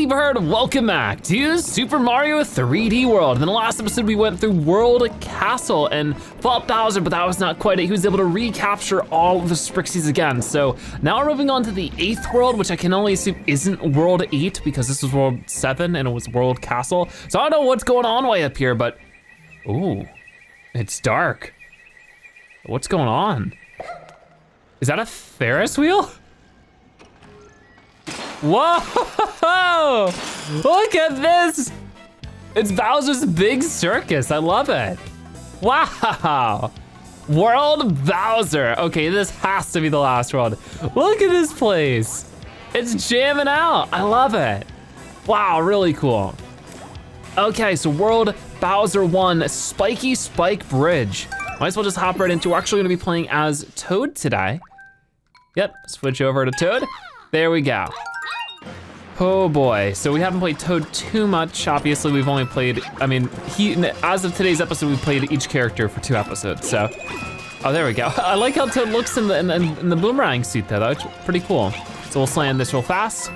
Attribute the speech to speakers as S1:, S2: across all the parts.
S1: Fuzzy Bird, welcome back to Super Mario 3D World. In the last episode, we went through World Castle and fought Bowser, but that was not quite it. He was able to recapture all of the Sprixies again. So now we're moving on to the eighth world, which I can only assume isn't World 8 because this was World 7 and it was World Castle. So I don't know what's going on way up here, but, ooh, it's dark. What's going on? Is that a Ferris wheel? Whoa! Look at this! It's Bowser's Big Circus. I love it. Wow! World Bowser. Okay, this has to be the last world. Look at this place. It's jamming out. I love it. Wow, really cool. Okay, so World Bowser 1 Spiky Spike Bridge. Might as well just hop right into, we're actually gonna be playing as Toad today. Yep, switch over to Toad. There we go. Oh boy, so we haven't played Toad too much. Obviously, we've only played, I mean, he, as of today's episode, we played each character for two episodes, so. Oh, there we go. I like how Toad looks in the, in, in the boomerang suit though, that's pretty cool. So we'll slam this real fast.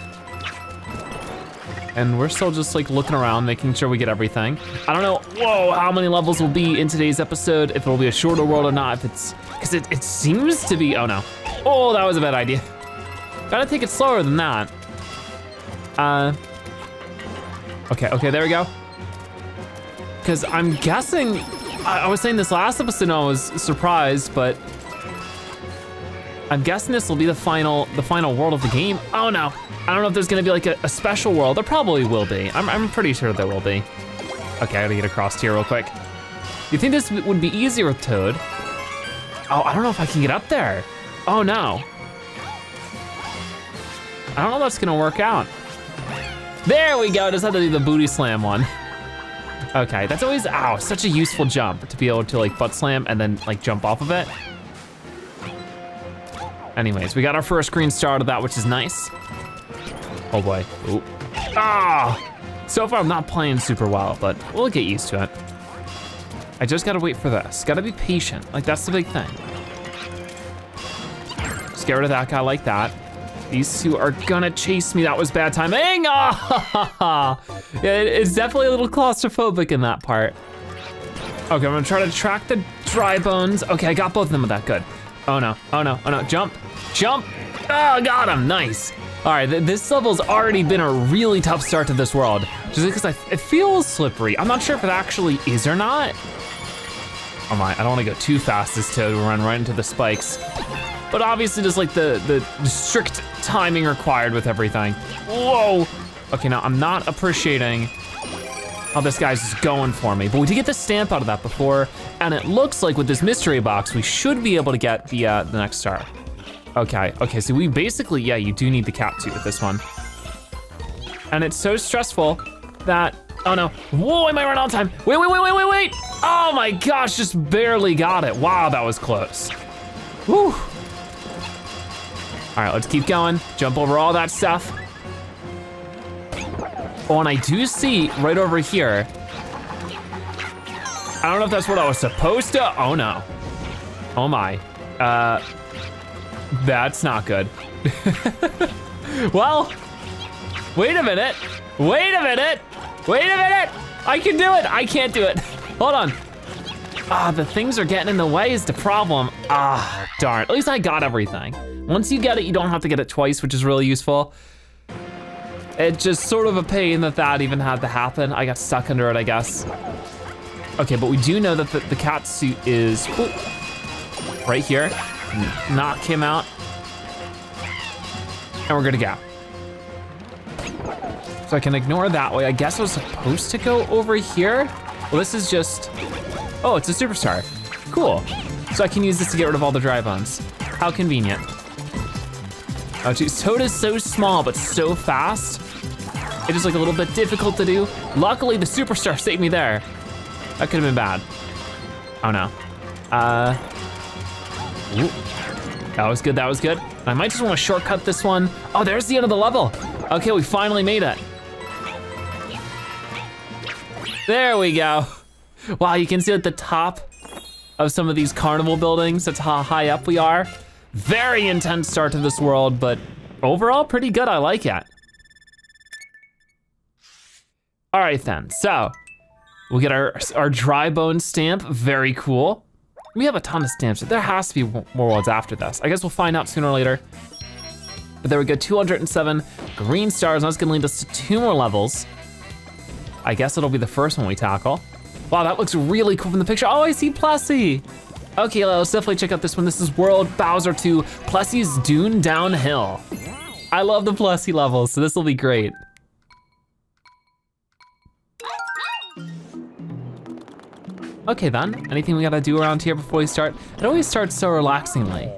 S1: And we're still just like looking around, making sure we get everything. I don't know, whoa, how many levels will be in today's episode, if it'll be a shorter world or not, if it's, because it, it seems to be, oh no. Oh, that was a bad idea. Gotta take it slower than that. Uh, okay, okay, there we go. Because I'm guessing, I, I, was saying this last episode, I was surprised, but I'm guessing this will be the final, the final world of the game. Oh no, I don't know if there's gonna be like a, a special world. There probably will be. I'm, I'm pretty sure there will be. Okay, I gotta get across here real quick. You think this would be easier with Toad? Oh, I don't know if I can get up there. Oh no. I don't know if that's gonna work out. There we go, just had to do the booty slam one. Okay, that's always, ow, such a useful jump to be able to like butt slam and then like jump off of it. Anyways, we got our first green star to that, which is nice. Oh boy, Ooh. Ah! So far I'm not playing super well, but we'll get used to it. I just gotta wait for this. Gotta be patient, like that's the big thing. Just get rid of that guy like that. These two are gonna chase me. That was bad timing. Ah! it's definitely a little claustrophobic in that part. Okay, I'm gonna try to track the dry bones. Okay, I got both of them with that, good. Oh no, oh no, oh no, jump, jump. Oh, got him, nice. All right, th this level's already been a really tough start to this world, just because it feels slippery. I'm not sure if it actually is or not. Oh my, I don't wanna go too fast as to run right into the spikes. But obviously just like the, the strict timing required with everything. Whoa. Okay, now I'm not appreciating how this guy's just going for me. But we did get the stamp out of that before, and it looks like with this mystery box, we should be able to get the, uh, the next star. Okay, okay, so we basically, yeah, you do need the cap too with this one. And it's so stressful that, oh no, whoa, I might run out of time. Wait, wait, wait, wait, wait, wait. Oh my gosh, just barely got it. Wow, that was close. Whew. All right, let's keep going. Jump over all that stuff. Oh, and I do see right over here. I don't know if that's what I was supposed to. Oh no. Oh my. Uh, that's not good. well, wait a minute. Wait a minute. Wait a minute. I can do it. I can't do it. Hold on. Ah, the things are getting in the way is the problem. Ah, darn. At least I got everything. Once you get it, you don't have to get it twice, which is really useful. It's just sort of a pain that that even had to happen. I got stuck under it, I guess. Okay, but we do know that the, the cat suit is ooh, right here. Knock him out. And we're good to go. So I can ignore that way. I guess I was supposed to go over here. Well, this is just, oh, it's a superstar. Cool. So I can use this to get rid of all the dry bones. How convenient. Oh geez, Toad so small, but so fast. It is like a little bit difficult to do. Luckily, the superstar saved me there. That could have been bad. Oh no. Uh, ooh. That was good, that was good. I might just wanna shortcut this one. Oh, there's the end of the level. Okay, we finally made it. There we go. Wow, you can see at the top of some of these carnival buildings, that's how high up we are. Very intense start to this world, but overall pretty good, I like it. All right then, so we'll get our, our dry bone stamp, very cool. We have a ton of stamps, there has to be more worlds after this. I guess we'll find out sooner or later. But there we go, 207 green stars, that's gonna lead us to two more levels. I guess it'll be the first one we tackle. Wow, that looks really cool from the picture. Oh, I see Plessie. Okay, let's definitely check out this one. This is World Bowser 2, Plessie's Dune Downhill. I love the Plessie levels, so this will be great. Okay then, anything we gotta do around here before we start? It always starts so relaxingly,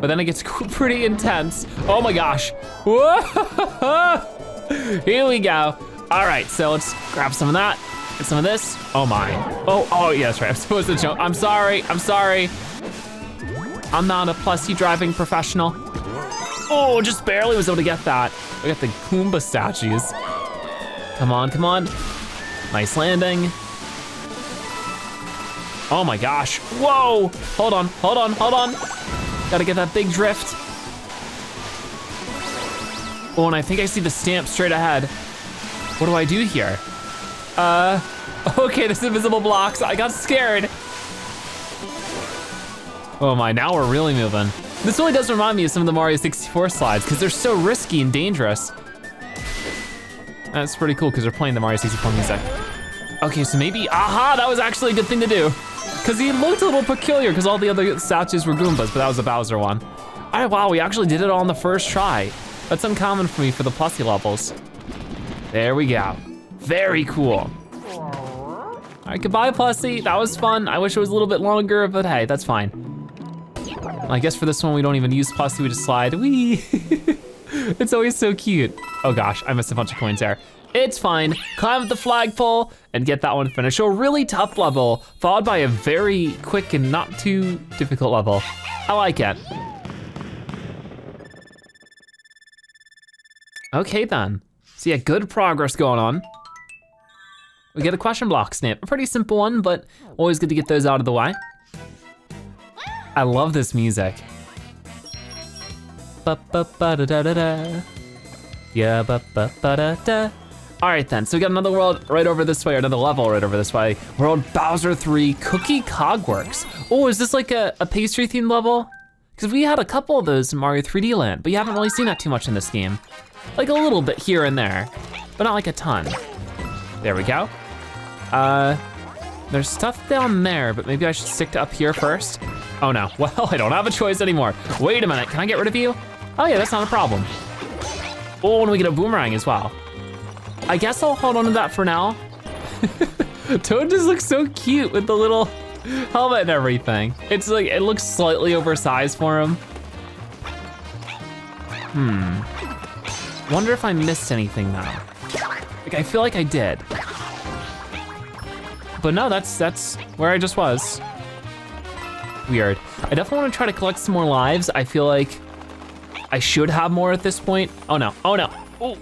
S1: but then it gets pretty intense. Oh my gosh. Here we go. All right, so let's grab some of that, get some of this. Oh my. Oh, oh yes, right, I'm supposed to jump. I'm sorry, I'm sorry. I'm not a Plessie driving professional. Oh, just barely was able to get that. I got the Goomba statues. Come on, come on. Nice landing. Oh my gosh, whoa! Hold on, hold on, hold on. Gotta get that big drift. Oh, and I think I see the stamp straight ahead. What do I do here? Uh, okay, there's invisible blocks. I got scared. Oh my, now we're really moving. This really does remind me of some of the Mario 64 slides because they're so risky and dangerous. That's pretty cool because they're playing the Mario 64 music. Okay, so maybe, aha, that was actually a good thing to do. Because he looked a little peculiar because all the other statues were Goombas, but that was a Bowser one. All right, wow, we actually did it all on the first try. That's uncommon for me for the Plessie levels. There we go. Very cool. All right, goodbye, Plessie. That was fun. I wish it was a little bit longer, but hey, that's fine. I guess for this one, we don't even use Plessie, we just slide. Wee. it's always so cute. Oh gosh, I missed a bunch of coins there. It's fine. Climb up the flagpole and get that one finished. A really tough level, followed by a very quick and not too difficult level. I like it. Okay then. So yeah, good progress going on. We get a question block snip. A pretty simple one, but always good to get those out of the way. I love this music. Ba ba ba da da da da. Yeah, ba ba ba da da. All right then, so we got another world right over this way, or another level right over this way. World Bowser 3 Cookie Cogworks. Oh, is this like a, a pastry themed level? Because we had a couple of those in Mario 3D Land, but you haven't really seen that too much in this game. Like a little bit here and there, but not like a ton. There we go. Uh, there's stuff down there, but maybe I should stick to up here first. Oh no, well, I don't have a choice anymore. Wait a minute, can I get rid of you? Oh yeah, that's not a problem. Oh, and we get a boomerang as well. I guess I'll hold on to that for now. Toad just looks so cute with the little helmet and everything. It's like, it looks slightly oversized for him. Hmm. Wonder if I missed anything now. Like, I feel like I did. But no, that's, that's where I just was. Weird. I definitely wanna try to collect some more lives. I feel like I should have more at this point. Oh no, oh no. Oh.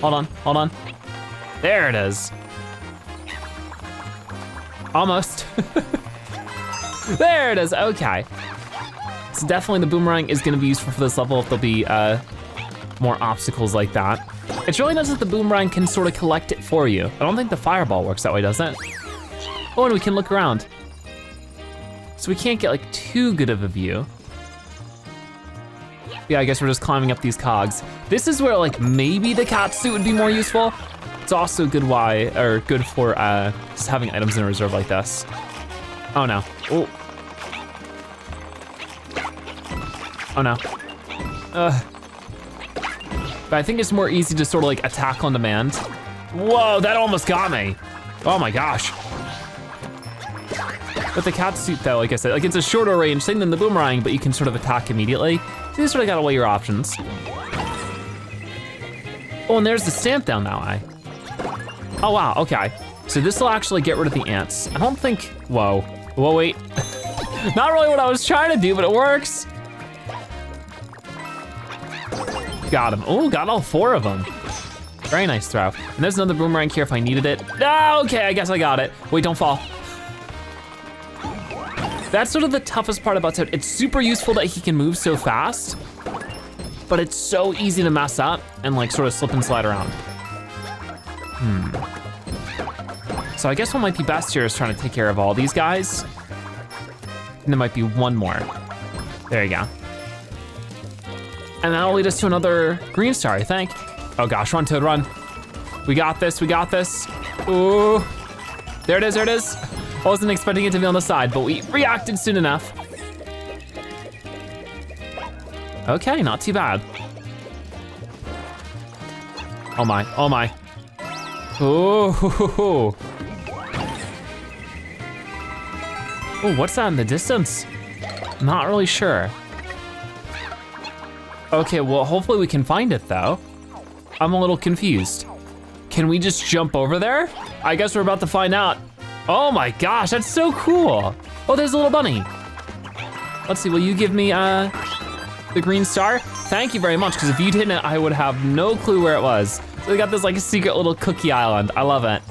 S1: Hold on, hold on. There it is. Almost. there it is, okay. So definitely the boomerang is gonna be useful for this level if there'll be uh, more obstacles like that. It's really nice that the boomerang can sort of collect it for you. I don't think the fireball works that way, does it? Oh, and we can look around. So we can't get like too good of a view yeah, I guess we're just climbing up these cogs. This is where like maybe the cat suit would be more useful. It's also good why, or good for uh, just having items in reserve like this. Oh no, oh. Oh no. Uh. But I think it's more easy to sort of like attack on demand. Whoa, that almost got me. Oh my gosh. But the cat suit though, like I said, like it's a shorter range thing than the boomerang, but you can sort of attack immediately. So you sort of gotta weigh your options. Oh, and there's the stamp down that eh? way. Oh wow, okay. So this will actually get rid of the ants. I don't think, whoa, whoa, wait. Not really what I was trying to do, but it works. Got him, oh, got all four of them. Very nice throw. And there's another boomerang here if I needed it. Ah, okay, I guess I got it. Wait, don't fall. That's sort of the toughest part about Toad. It's super useful that he can move so fast, but it's so easy to mess up and like sort of slip and slide around. Hmm. So I guess what might be best here is trying to take care of all these guys. And there might be one more. There you go. And that'll lead us to another green star, I think. Oh gosh, run Toad, run. We got this, we got this. Ooh, there it is, there it is. I wasn't expecting it to be on the side, but we reacted soon enough. Okay, not too bad. Oh my, oh my. Ooh. Oh, what's that in the distance? Not really sure. Okay, well, hopefully we can find it though. I'm a little confused. Can we just jump over there? I guess we're about to find out. Oh my gosh, that's so cool. Oh, there's a little bunny. Let's see, will you give me uh, the green star? Thank you very much, because if you didn't, I would have no clue where it was. So we got this like secret little cookie island. I love it.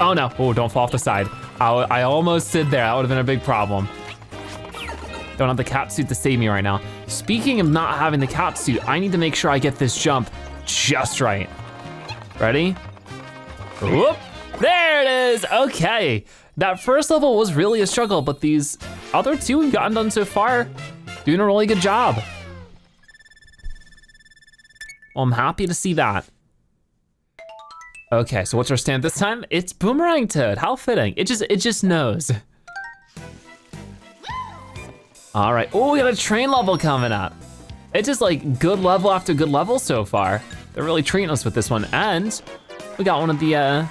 S1: Oh no, oh, don't fall off the side. I, I almost stood there, that would have been a big problem. Don't have the cat suit to save me right now. Speaking of not having the cat suit, I need to make sure I get this jump just right. Ready? Whoop, there it is, okay. That first level was really a struggle, but these other two we've gotten done so far, doing a really good job. Well, I'm happy to see that. Okay, so what's our stand this time? It's Boomerang Toad, how fitting. It just, it just knows. All right, oh, we got a train level coming up. It's just like good level after good level so far. They're really treating us with this one. And we got one of the, uh,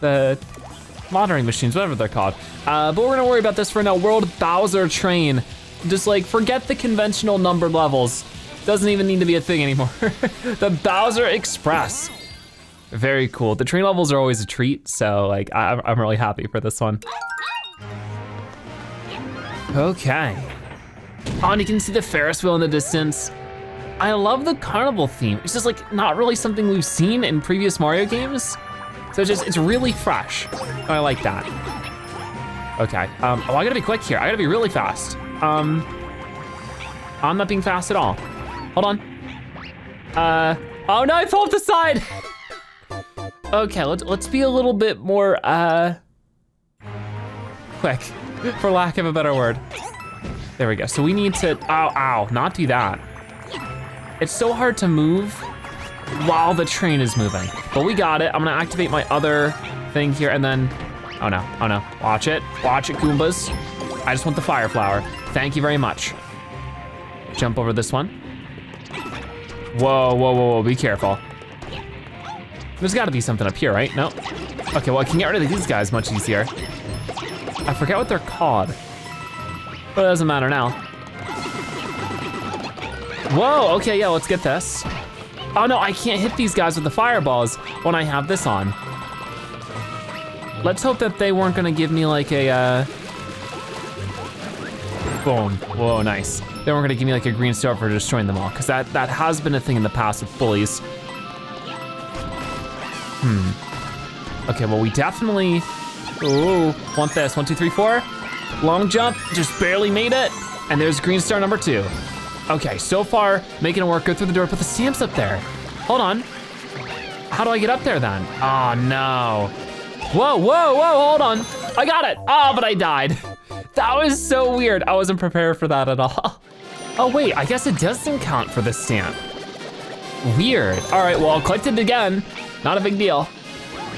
S1: the monitoring machines, whatever they're called. Uh, but we're gonna worry about this for now. World Bowser Train. Just like, forget the conventional numbered levels. Doesn't even need to be a thing anymore. the Bowser Express. Very cool. The train levels are always a treat, so like I, I'm really happy for this one. Okay. Oh, and you can see the Ferris wheel in the distance. I love the carnival theme. It's just like not really something we've seen in previous Mario games. So it's just, it's really fresh. I like that. Okay, um, oh, I gotta be quick here. I gotta be really fast. Um, I'm not being fast at all. Hold on. Uh, oh no, I fell off the side. Okay, let's, let's be a little bit more, uh, quick, for lack of a better word. There we go, so we need to, ow, ow, not do that. It's so hard to move while the train is moving, but we got it. I'm gonna activate my other thing here and then, oh no, oh no, watch it, watch it, Goombas. I just want the fire flower. Thank you very much. Jump over this one. Whoa, whoa, whoa, whoa, be careful. There's gotta be something up here, right? No. Okay, well I can get rid of these guys much easier. I forget what they're called, but it doesn't matter now. Whoa, okay, yeah, let's get this. Oh no, I can't hit these guys with the fireballs when I have this on. Let's hope that they weren't gonna give me like a, uh... Boom, whoa, nice. They weren't gonna give me like a green star for destroying them all, because that, that has been a thing in the past with bullies. Hmm. Okay, well we definitely, ooh, want this. One, two, three, four. Long jump, just barely made it. And there's green star number two. Okay, so far, making it work, go through the door, put the stamps up there. Hold on. How do I get up there then? Oh no. Whoa, whoa, whoa, hold on. I got it. Oh, but I died. That was so weird. I wasn't prepared for that at all. Oh wait, I guess it doesn't count for the stamp. Weird. All right, well, collect it again. Not a big deal.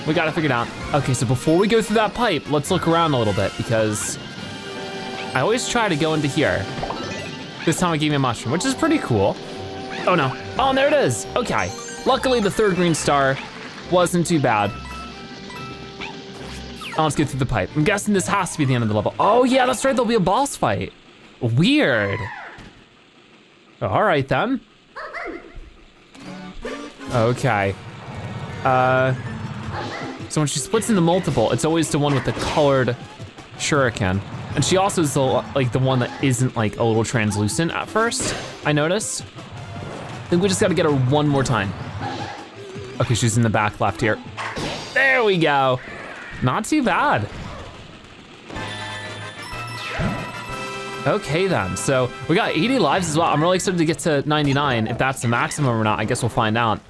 S1: We got to figure it out. Okay, so before we go through that pipe, let's look around a little bit because I always try to go into here. This time I gave me a mushroom, which is pretty cool. Oh no, oh, there it is. Okay, luckily the third green star wasn't too bad. Oh, let's get through the pipe. I'm guessing this has to be the end of the level. Oh yeah, that's right, there'll be a boss fight. Weird. All right then. Okay. Uh, so when she splits into multiple, it's always the one with the colored shuriken. And she also is the, like the one that isn't like a little translucent at first, I noticed. I think we just gotta get her one more time. Okay, she's in the back left here. There we go. Not too bad. Okay then, so we got 80 lives as well. I'm really excited to get to 99. If that's the maximum or not, I guess we'll find out.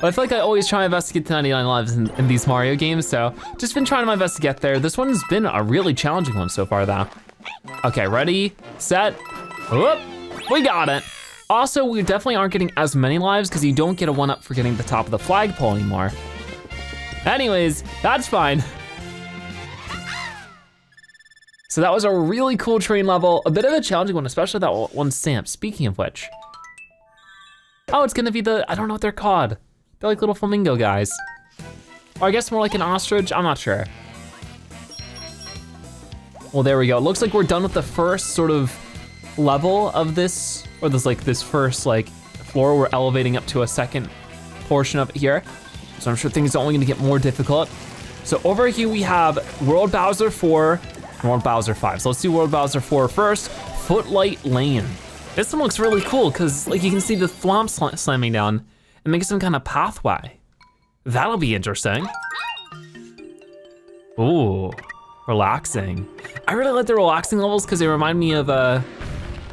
S1: But I feel like I always try my best to get to 99 lives in, in these Mario games, so just been trying my best to get there. This one's been a really challenging one so far though. Okay, ready, set, whoop, we got it. Also, we definitely aren't getting as many lives because you don't get a one up for getting the top of the flagpole anymore. Anyways, that's fine. So that was a really cool train level, a bit of a challenging one, especially that one stamp. Speaking of which, oh, it's gonna be the, I don't know what they're called. They're like little flamingo guys. Or I guess more like an ostrich, I'm not sure. Well, there we go. It looks like we're done with the first sort of level of this, or this like this first like floor. We're elevating up to a second portion of it here. So I'm sure things are only gonna get more difficult. So over here we have World Bowser 4, World Bowser 5. So let's do World Bowser 4 first. Footlight Lane. This one looks really cool because like you can see the thwomp sl slamming down and make some kind of pathway. That'll be interesting. Ooh, relaxing. I really like the relaxing levels because they remind me of, uh,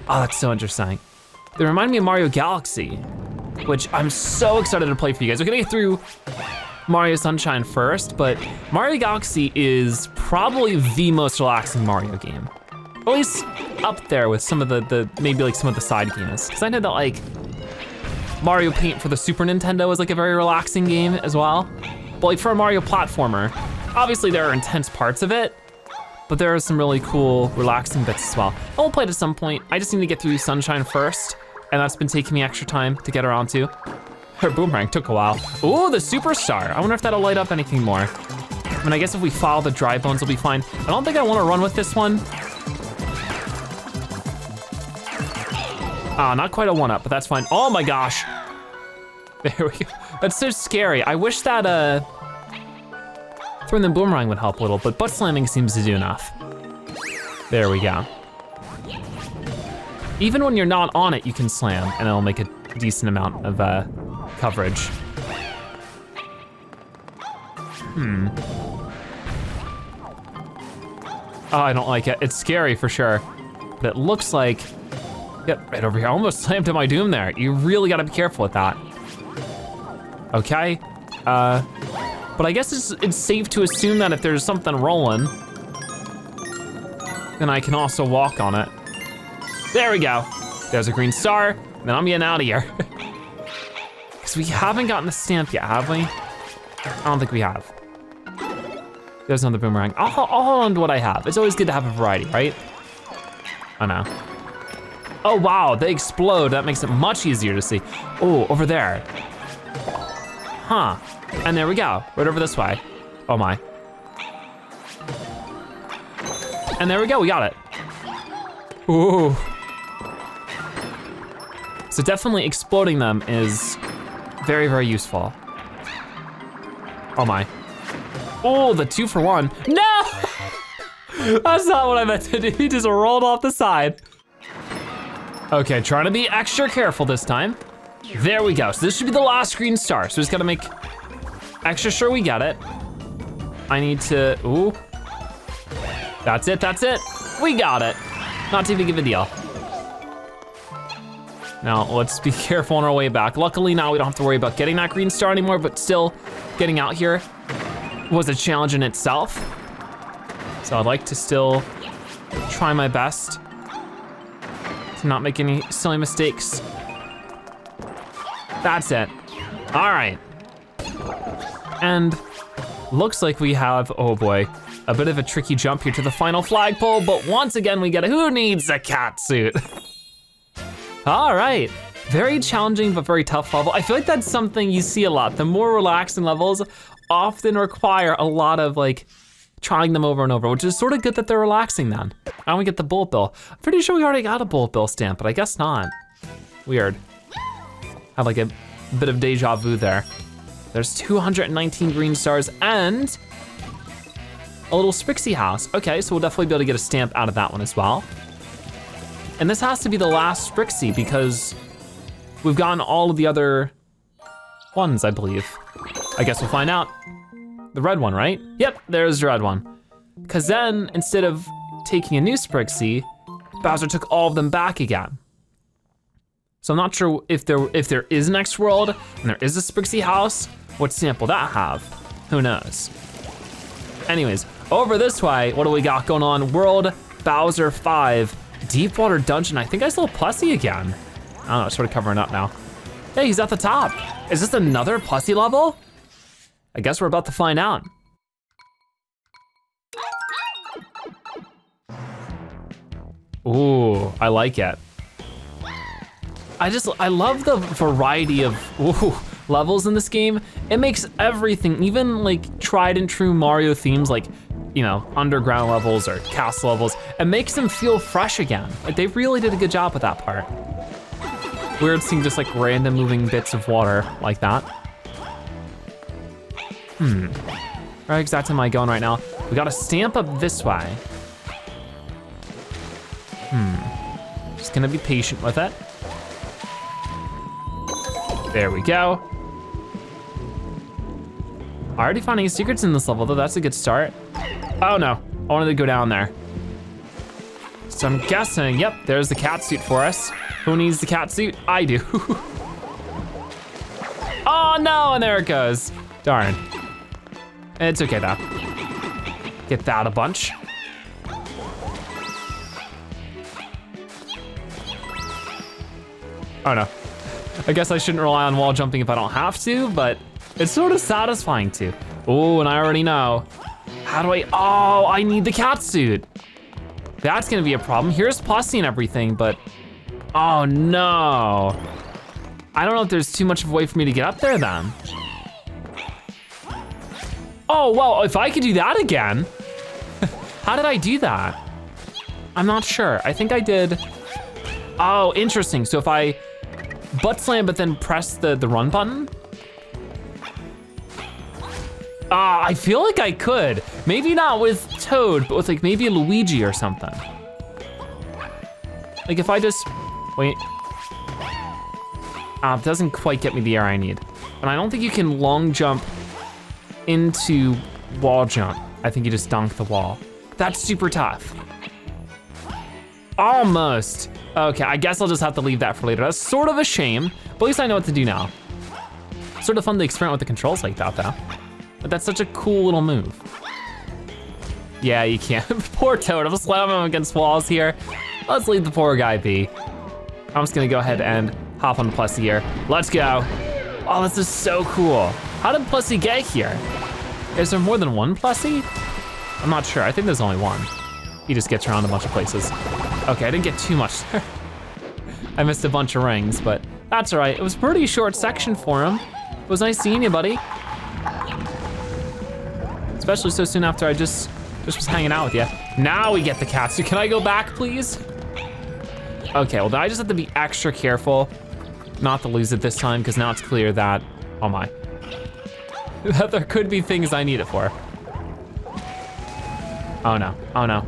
S1: oh, that's so interesting. They remind me of Mario Galaxy, which I'm so excited to play for you guys. We're gonna get through Mario Sunshine first, but Mario Galaxy is probably the most relaxing Mario game. At least up there with some of the, the maybe like some of the side games. Cause I know that like Mario Paint for the Super Nintendo is like a very relaxing game as well. But like for a Mario platformer, obviously there are intense parts of it, but there are some really cool relaxing bits as well. I will play it at some point. I just need to get through Sunshine first, and that's been taking me extra time to get around to. Her boomerang took a while. Ooh, the superstar. I wonder if that'll light up anything more. I mean, I guess if we follow the dry bones, we'll be fine. I don't think I wanna run with this one. Ah, not quite a one up, but that's fine. Oh my gosh. There we go. That's so scary. I wish that uh, throwing the boomerang would help a little, but butt slamming seems to do enough. There we go. Even when you're not on it, you can slam and it'll make a decent amount of uh, coverage. Hmm. Oh, I don't like it. It's scary for sure. But it looks like, yep, right over here. Almost slammed to my doom there. You really gotta be careful with that. Okay, uh, but I guess it's, it's safe to assume that if there's something rolling, then I can also walk on it. There we go. There's a green star, then I'm getting out of here. Because we haven't gotten the stamp yet, have we? I don't think we have. There's another boomerang. I'll, I'll hold on to what I have. It's always good to have a variety, right? I know. Oh wow, they explode. That makes it much easier to see. Oh, over there. Huh. And there we go, right over this way. Oh my. And there we go, we got it. Ooh. So definitely exploding them is very, very useful. Oh my. Oh, the two for one. No! That's not what I meant to do. He just rolled off the side. Okay, trying to be extra careful this time. There we go. So this should be the last green star. So just gotta make extra sure we get it. I need to, ooh. That's it, that's it. We got it. Not too big of a deal. Now, let's be careful on our way back. Luckily now we don't have to worry about getting that green star anymore, but still getting out here was a challenge in itself. So I'd like to still try my best not make any silly mistakes. That's it. All right. And looks like we have, oh boy, a bit of a tricky jump here to the final flagpole, but once again we get a who needs a cat suit? All right, very challenging but very tough level. I feel like that's something you see a lot. The more relaxing levels often require a lot of like trying them over and over, which is sort of good that they're relaxing then. Now we get the bullet bill. I'm pretty sure we already got a bullet bill stamp, but I guess not. Weird. Have like a bit of deja vu there. There's 219 green stars and a little Sprixie house. Okay, so we'll definitely be able to get a stamp out of that one as well. And this has to be the last Sprixie because we've gotten all of the other ones, I believe. I guess we'll find out. The red one, right? Yep, there's the red one. Cause then, instead of taking a new Sprixie, Bowser took all of them back again. So I'm not sure if there if there is an X world and there is a Sprixie house, what sample that have? Who knows? Anyways, over this way, what do we got going on? World Bowser 5, Deep Water Dungeon. I think I saw Plussy again. I don't know, sort of covering up now. Hey, he's at the top. Is this another Plussy level? I guess we're about to find out. Ooh, I like it. I just, I love the variety of ooh, levels in this game. It makes everything, even like tried and true Mario themes like, you know, underground levels or castle levels, it makes them feel fresh again. Like they really did a good job with that part. Weird seeing just like random moving bits of water like that. Hmm, where exactly am I going right now? We got a stamp up this way. Hmm, just gonna be patient with it. There we go. Already finding secrets in this level though, that's a good start. Oh no, I wanted to go down there. So I'm guessing, yep, there's the cat suit for us. Who needs the cat suit? I do. oh no, and there it goes. Darn. It's okay though. Get that a bunch. Oh no. I guess I shouldn't rely on wall jumping if I don't have to, but it's sort of satisfying too. Oh, and I already know. How do I, oh, I need the cat suit. That's gonna be a problem. Here's Plussy and everything, but, oh no. I don't know if there's too much of a way for me to get up there then. Oh, well, if I could do that again. How did I do that? I'm not sure. I think I did, oh, interesting. So if I butt slam, but then press the, the run button? Ah, uh, I feel like I could. Maybe not with Toad, but with like maybe Luigi or something. Like if I just, wait. Ah, uh, it doesn't quite get me the air I need. And I don't think you can long jump into wall jump. I think you just dunk the wall. That's super tough. Almost. Okay, I guess I'll just have to leave that for later. That's sort of a shame, but at least I know what to do now. Sort of fun to experiment with the controls like that though. But that's such a cool little move. Yeah, you can't. poor Toad, I'm slamming him against walls here. Let's leave the poor guy be. I'm just gonna go ahead and hop on Plussy here. Let's go. Oh, this is so cool. How did Plussy get here? Is there more than one Plussy? I'm not sure, I think there's only one. He just gets around a bunch of places. Okay, I didn't get too much there. I missed a bunch of rings, but that's all right. It was a pretty short section for him. It was nice seeing you, buddy. Especially so soon after I just, just was hanging out with you. Now we get the cat suit. Can I go back, please? Okay, well, I just have to be extra careful not to lose it this time, because now it's clear that, oh my, that there could be things I need it for. Oh no, oh no.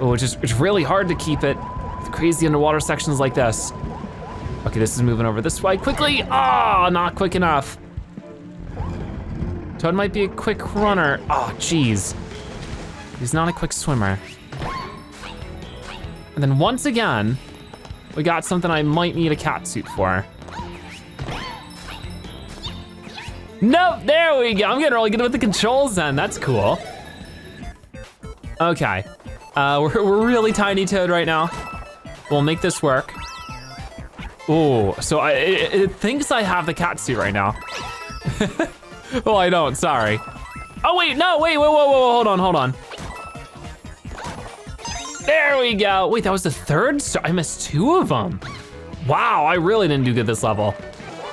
S1: Oh, it's just, it's really hard to keep it with crazy underwater sections like this. Okay, this is moving over this way quickly. Ah, oh, not quick enough. Toad might be a quick runner. Oh, geez. He's not a quick swimmer. And then once again, we got something I might need a cat suit for. Nope, there we go. I'm getting really good with the controls then. That's cool. Okay, uh, we're, we're really tiny Toad right now. We'll make this work. Oh, so I, it, it, thinks I have the cat suit right now. well, I don't, sorry. Oh wait, no, wait, whoa, whoa, whoa, hold on, hold on. There we go. Wait, that was the third star? I missed two of them. Wow, I really didn't do good this level.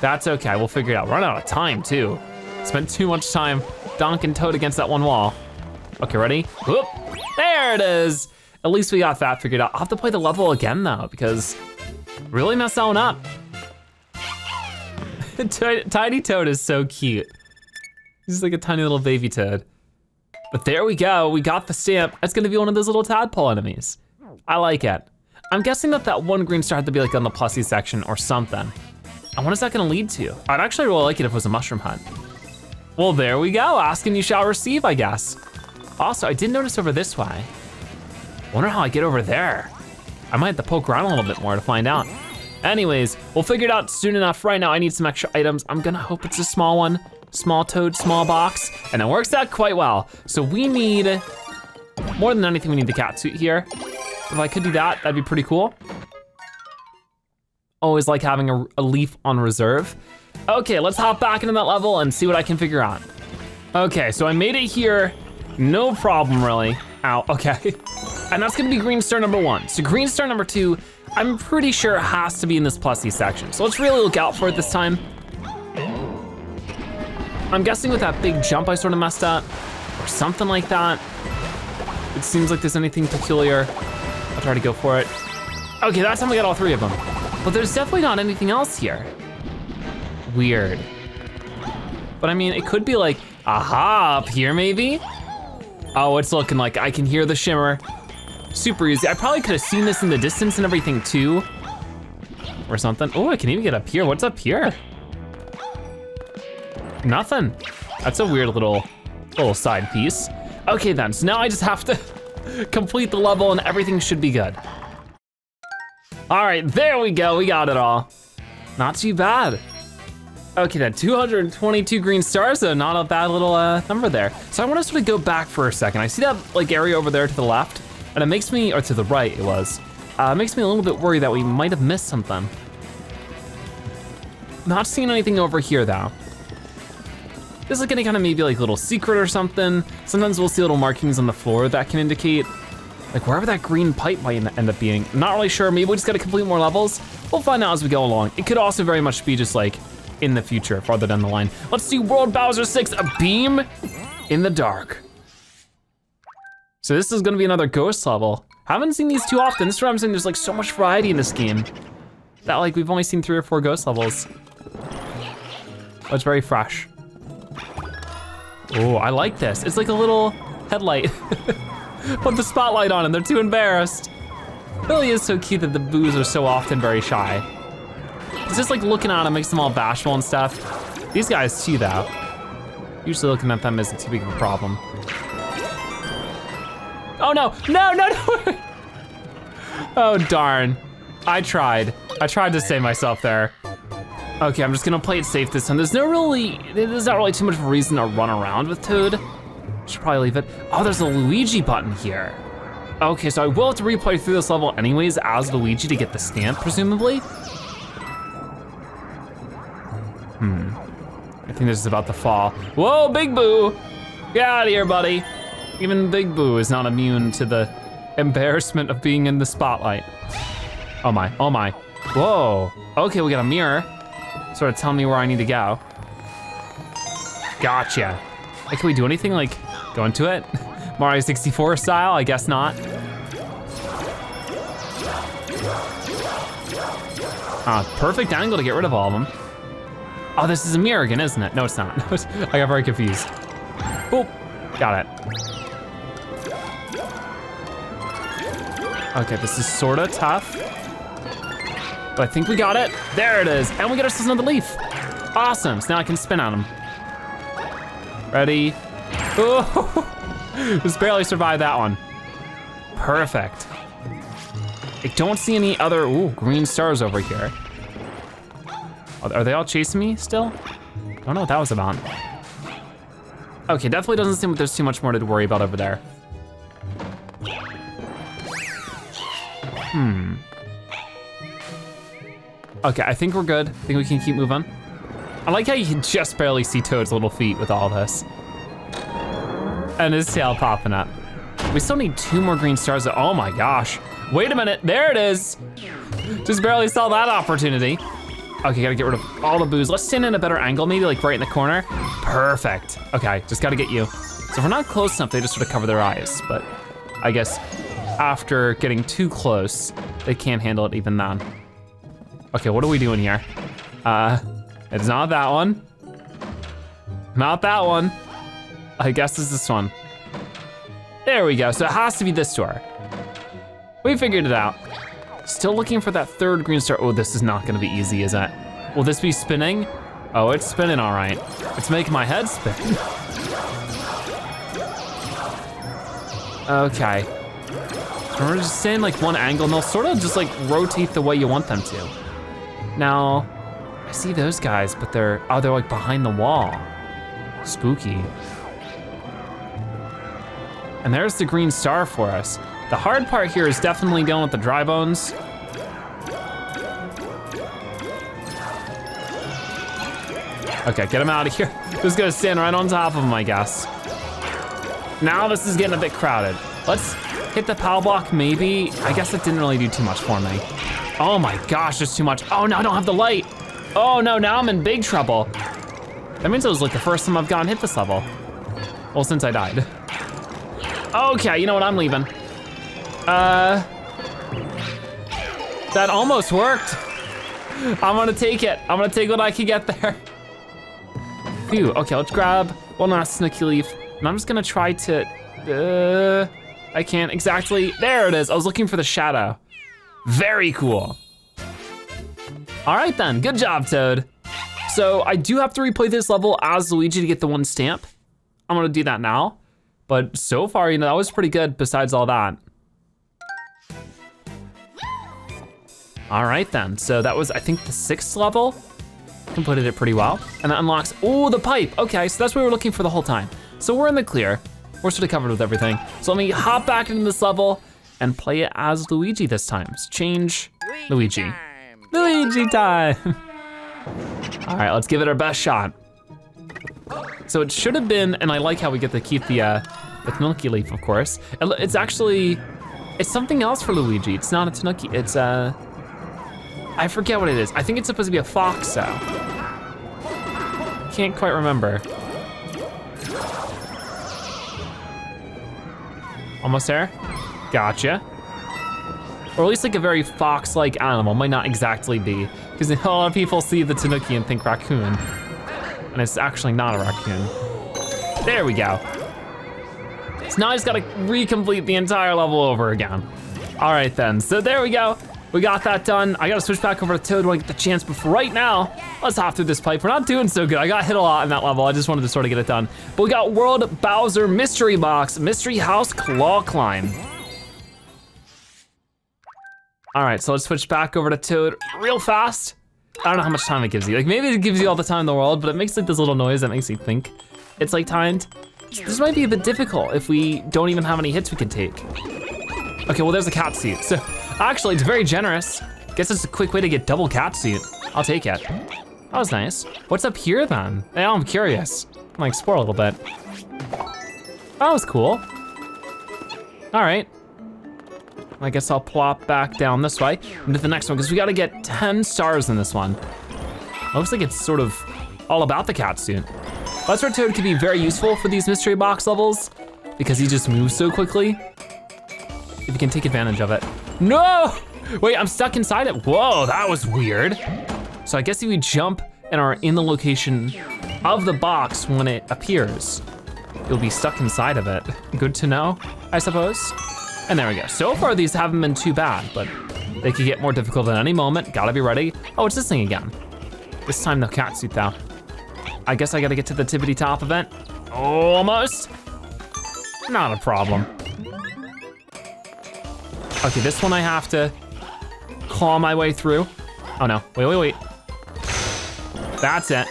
S1: That's okay, we'll figure it out. Run out of time too. Spent too much time donking Toad against that one wall. Okay, ready? Whoop. There it is. At least we got that figured out. I'll have to play the level again though, because really messed that one up. tiny Toad is so cute. He's like a tiny little baby toad. But there we go, we got the stamp. It's gonna be one of those little tadpole enemies. I like it. I'm guessing that that one green star had to be like on the plusy section or something. And what is that gonna lead to? I'd actually really like it if it was a mushroom hunt. Well, there we go. Ask and you shall receive, I guess. Also, I did notice over this way. Wonder how I get over there. I might have to poke around a little bit more to find out. Anyways, we'll figure it out soon enough. Right now, I need some extra items. I'm gonna hope it's a small one. Small toad, small box, and it works out quite well. So we need, more than anything, we need the cat suit here. If I could do that, that'd be pretty cool. Always like having a, a leaf on reserve. Okay, let's hop back into that level and see what I can figure out. Okay, so I made it here, no problem really. Ow, okay. And that's gonna be green star number one. So green star number two, I'm pretty sure it has to be in this plussy section. So let's really look out for it this time. I'm guessing with that big jump I sort of messed up, or something like that. It seems like there's anything peculiar. I'll try to go for it. Okay, that time we got all three of them. But there's definitely not anything else here. Weird. But I mean, it could be like, aha, up here maybe? Oh, it's looking like I can hear the shimmer. Super easy. I probably could have seen this in the distance and everything too. Or something. Oh, I can even get up here. What's up here? Nothing. That's a weird little, little side piece. Okay then, so now I just have to complete the level and everything should be good. All right, there we go, we got it all. Not too bad. Okay then, 222 green stars, so not a bad little uh, number there. So I wanna sort of go back for a second. I see that like area over there to the left, and it makes me, or to the right it was, uh, makes me a little bit worried that we might have missed something. Not seeing anything over here though. This is gonna kind of maybe like a little secret or something. Sometimes we'll see little markings on the floor that can indicate like wherever that green pipe might end up being. Not really sure, maybe we just gotta complete more levels. We'll find out as we go along. It could also very much be just like in the future, farther down the line. Let's do World Bowser 6, a beam in the dark. So this is gonna be another ghost level. Haven't seen these too often. This is what I'm saying, there's like so much variety in this game. That like we've only seen three or four ghost levels. But it's very fresh. Oh, I like this. It's like a little headlight. Put the spotlight on and they're too embarrassed. Billy is so cute that the boos are so often very shy. It's just like looking at them makes them all bashful and stuff. These guys too though. Usually looking at them isn't too big of a problem. Oh no, no, no, no. oh darn. I tried. I tried to save myself there. Okay, I'm just gonna play it safe this time. There's no really, there's not really too much reason to run around with Toad. Should probably leave it. Oh, there's a Luigi button here. Okay, so I will have to replay through this level anyways as Luigi to get the stamp, presumably. Hmm. I think this is about to fall. Whoa, Big Boo! Get out of here, buddy. Even Big Boo is not immune to the embarrassment of being in the spotlight. Oh my, oh my. Whoa, okay, we got a mirror. Sort of tell me where I need to go. Gotcha. Hey, can we do anything like go into it? Mario 64 style, I guess not. Ah, perfect angle to get rid of all of them. Oh, this is a mirror again, isn't it? No, it's not. I got very confused. Boop, got it. Okay, this is sorta tough. But I think we got it. There it is. And we got ourselves another leaf. Awesome, so now I can spin on them. Ready? Oh, just barely survived that one. Perfect. I don't see any other, ooh, green stars over here. Are they all chasing me still? I don't know what that was about. Okay, definitely doesn't seem like there's too much more to worry about over there. Hmm. Okay, I think we're good. I think we can keep moving. I like how you can just barely see Toad's little feet with all this. And his tail popping up. We still need two more green stars. Oh my gosh. Wait a minute, there it is. Just barely saw that opportunity. Okay, gotta get rid of all the boos. Let's stand in a better angle, maybe like right in the corner. Perfect. Okay, just gotta get you. So if we're not close enough, they just sort of cover their eyes. But I guess after getting too close, they can't handle it even then. Okay, what are we doing here? Uh, it's not that one. Not that one. I guess it's this one. There we go, so it has to be this door. We figured it out. Still looking for that third green star. Oh, this is not gonna be easy, is it? Will this be spinning? Oh, it's spinning all right. It's making my head spin. okay. we're just staying like one angle and they'll sort of just like rotate the way you want them to. Now, I see those guys, but they're, oh, they're like behind the wall. Spooky. And there's the green star for us. The hard part here is definitely dealing with the dry bones. Okay, get him out of here. Just gonna stand right on top of him, I guess. Now this is getting a bit crowded. Let's hit the POW block, maybe. I guess it didn't really do too much for me. Oh my gosh, there's too much. Oh no, I don't have the light. Oh no, now I'm in big trouble. That means it was like the first time I've gotten hit this level. Well, since I died. Okay, you know what, I'm leaving. Uh, that almost worked. I'm gonna take it. I'm gonna take what I can get there. Phew, okay, let's grab one last Snooky Leaf. And I'm just gonna try to, uh, I can't exactly, there it is. I was looking for the shadow. Very cool. All right then, good job, Toad. So I do have to replay this level as Luigi to get the one stamp. I'm gonna do that now. But so far, you know, that was pretty good besides all that. All right then, so that was, I think, the sixth level. Completed it pretty well. And that unlocks, oh, the pipe. Okay, so that's what we were looking for the whole time. So we're in the clear. We're sort of covered with everything. So let me hop back into this level and play it as Luigi this time. So change Luigi. Luigi time. Luigi time. All right, let's give it our best shot. So it should have been, and I like how we get to keep the, uh, the Tanuki leaf, of course. It's actually, it's something else for Luigi. It's not a Tanuki, it's a, uh, I forget what it is. I think it's supposed to be a fox though. Can't quite remember. Almost there? Gotcha. Or at least like a very fox-like animal, might not exactly be, because a lot of people see the Tanuki and think raccoon, and it's actually not a raccoon. There we go. So now I just gotta recomplete the entire level over again. All right then, so there we go. We got that done. I gotta switch back over to Toad when I get the chance, but for right now, let's hop through this pipe. We're not doing so good. I got hit a lot in that level. I just wanted to sort of get it done. But we got World Bowser Mystery Box, Mystery House Claw Climb. All right, so let's switch back over to Toad real fast. I don't know how much time it gives you. Like maybe it gives you all the time in the world, but it makes like this little noise that makes you think it's like timed. This might be a bit difficult if we don't even have any hits we can take. Okay, well there's a cat suit. So Actually, it's very generous. Guess it's a quick way to get double cat suit. I'll take it. That was nice. What's up here then? I'm curious. I'm gonna explore a little bit. That was cool. All right. I guess I'll plop back down this way into the next one because we gotta get 10 stars in this one. Looks like it's sort of all about the cat suit. Buster Toad could be very useful for these mystery box levels because he just moves so quickly. If you can take advantage of it. No! Wait, I'm stuck inside it. Whoa, that was weird. So I guess if we jump and are in the location of the box when it appears, you'll be stuck inside of it. Good to know, I suppose. And there we go. So far, these haven't been too bad, but they could get more difficult at any moment. Gotta be ready. Oh, it's this thing again. This time the cat suit though. I guess I gotta get to the tippity top event. Almost. Not a problem. Okay, this one I have to claw my way through. Oh no, wait, wait, wait. That's it.